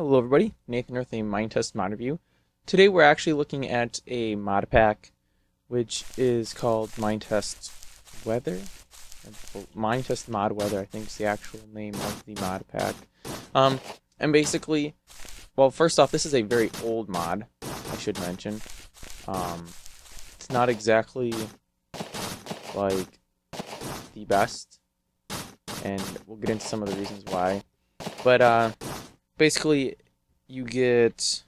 Hello everybody, Nathan with a Minetest mod review. Today we're actually looking at a mod pack which is called Minetest Weather. Minetest Mod Weather, I think is the actual name of the mod pack. Um, and basically, well first off, this is a very old mod, I should mention. Um, it's not exactly like the best, and we'll get into some of the reasons why. But uh, basically, you get.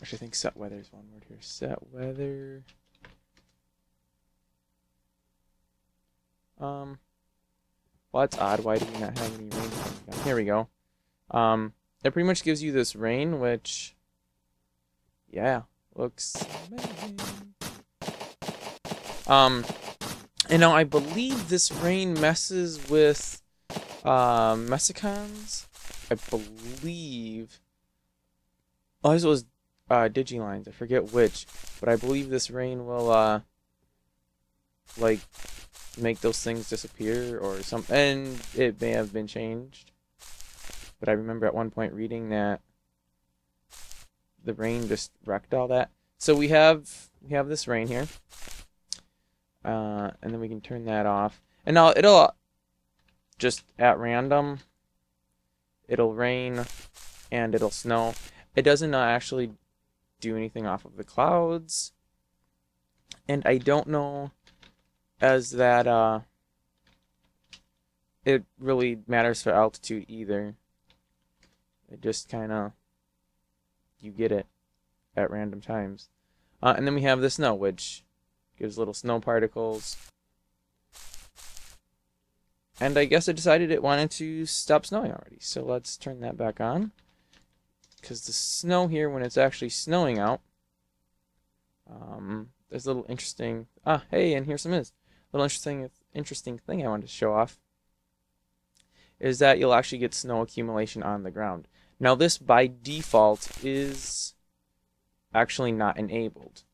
Actually, I think set weather is one word here. Set weather. Um. Well, that's odd. Why do we not have any rain? Here we go. Um, it pretty much gives you this rain, which, yeah, looks amazing. Um, and now I believe this rain messes with uh, Mesecons. I believe. Oh, this was uh, Digilines. I forget which, but I believe this rain will uh, like make those things disappear or something. And it may have been changed, but I remember at one point reading that the rain just wrecked all that. So we have we have this rain here. Uh, and then we can turn that off. And now it'll just at random, it'll rain and it'll snow. It doesn't uh, actually do anything off of the clouds. And I don't know as that uh, it really matters for altitude either. It just kind of, you get it at random times. Uh, and then we have the snow, which gives little snow particles. And I guess it decided it wanted to stop snowing already. So let's turn that back on. Because the snow here, when it's actually snowing out, um, there's a little interesting... Ah, hey, and here's some is. little interesting, interesting thing I wanted to show off is that you'll actually get snow accumulation on the ground. Now this, by default, is actually not enabled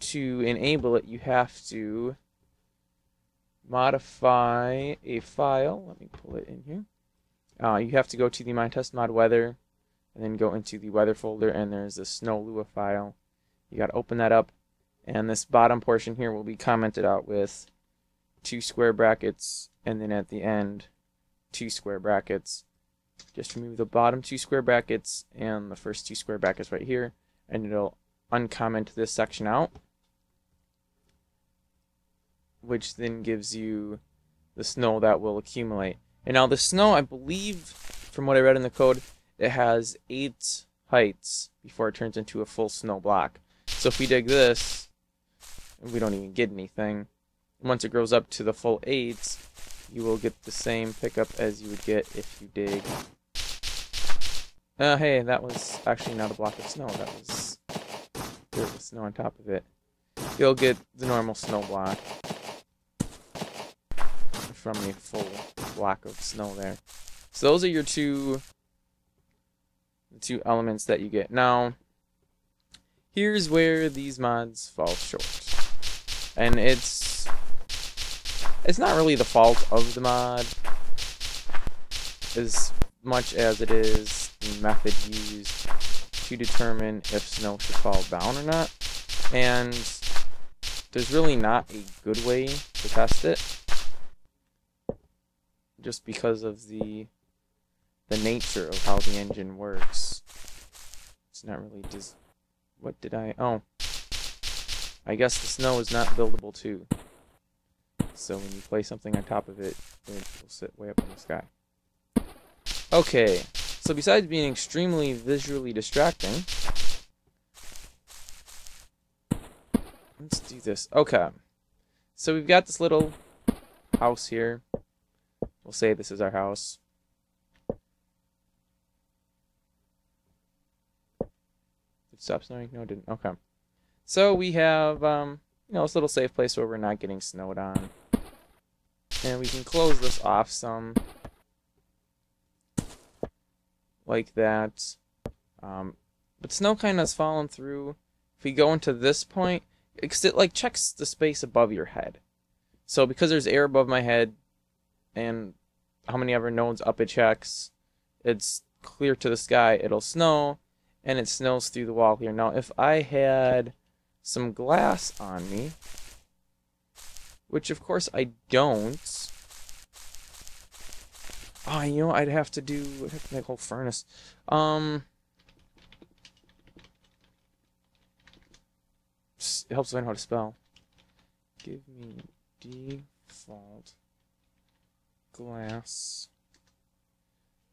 to enable it, you have to modify a file. Let me pull it in here. Uh, you have to go to the Minetest mod weather and then go into the weather folder and there's a snow Lua file. You got to open that up and this bottom portion here will be commented out with two square brackets and then at the end two square brackets. Just remove the bottom two square brackets and the first two square brackets right here and it'll uncomment this section out which then gives you the snow that will accumulate. And now the snow, I believe, from what I read in the code, it has eight heights before it turns into a full snow block. So if we dig this, we don't even get anything. Once it grows up to the full eight, you will get the same pickup as you would get if you dig. Uh, hey, that was actually not a block of snow. That was dirt with snow on top of it. You'll get the normal snow block from a full block of snow there. So those are your two two elements that you get. Now, here's where these mods fall short. And it's it's not really the fault of the mod as much as it is the method used to determine if snow should fall down or not. And there's really not a good way to test it just because of the the nature of how the engine works. It's not really just what did I oh I guess the snow is not buildable too. So when you place something on top of it, it will sit way up in the sky. Okay, so besides being extremely visually distracting, let's do this. Okay, so we've got this little house here. We'll say this is our house. Did it stop snowing? No, it didn't. Okay. So we have, um, you know, this little safe place where we're not getting snowed on. And we can close this off some. Like that. Um, but snow kind of has fallen through. If we go into this point, it like checks the space above your head. So because there's air above my head, and how many ever nodes up it checks. It's clear to the sky, it'll snow, and it snows through the wall here. Now, if I had some glass on me, which of course I don't. Oh, you know, I'd have to do, I'd whole furnace. Um, it helps learn how to spell. Give me default glass.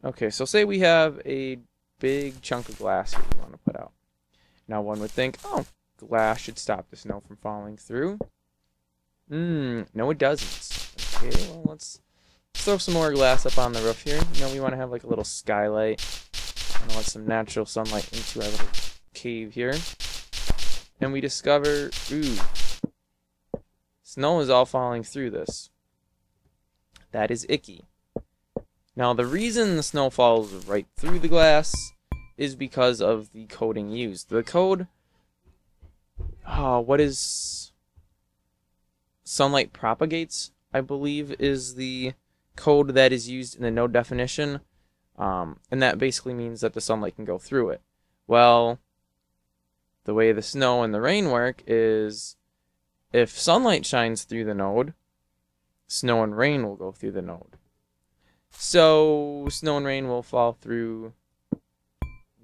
Okay, so say we have a big chunk of glass here we want to put out. Now one would think, oh, glass should stop the snow from falling through. Mmm, no it doesn't. Okay, well let's throw some more glass up on the roof here. You know, we want to have like a little skylight. I want some natural sunlight into our little cave here. And we discover, ooh, snow is all falling through this. That is icky. Now, the reason the snow falls right through the glass is because of the coding used. The code, uh, what is sunlight propagates, I believe, is the code that is used in the node definition. Um, and that basically means that the sunlight can go through it. Well, the way the snow and the rain work is if sunlight shines through the node, snow and rain will go through the node. So snow and rain will fall through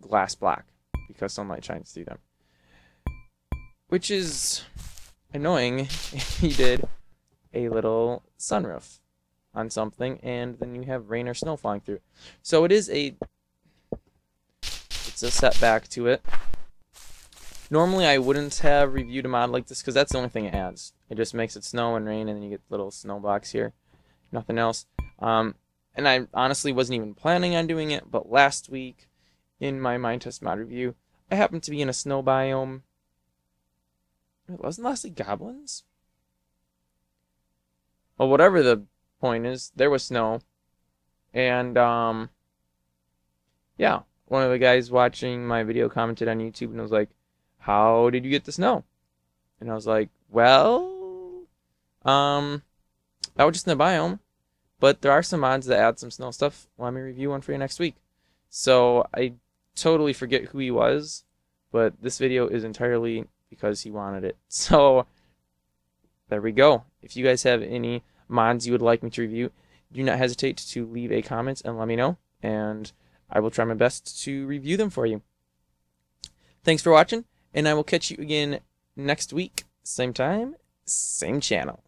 glass black because sunlight shines through them. Which is annoying you did a little sunroof on something and then you have rain or snow falling through. So it is a it's a setback to it. Normally I wouldn't have reviewed a mod like this because that's the only thing it adds. It just makes it snow and rain and then you get little snow blocks here. Nothing else. Um, and I honestly wasn't even planning on doing it, but last week in my Minetest mod review, I happened to be in a snow biome. It wasn't lastly goblins? Well, whatever the point is, there was snow. And, um, yeah, one of the guys watching my video commented on YouTube and was like, How did you get the snow? And I was like, Well, um, I was just in the biome. But there are some mods that add some snow stuff. Let me review one for you next week. So I totally forget who he was, but this video is entirely because he wanted it. So there we go. If you guys have any mods you would like me to review, do not hesitate to leave a comment and let me know, and I will try my best to review them for you. Thanks for watching, and I will catch you again next week, same time, same channel.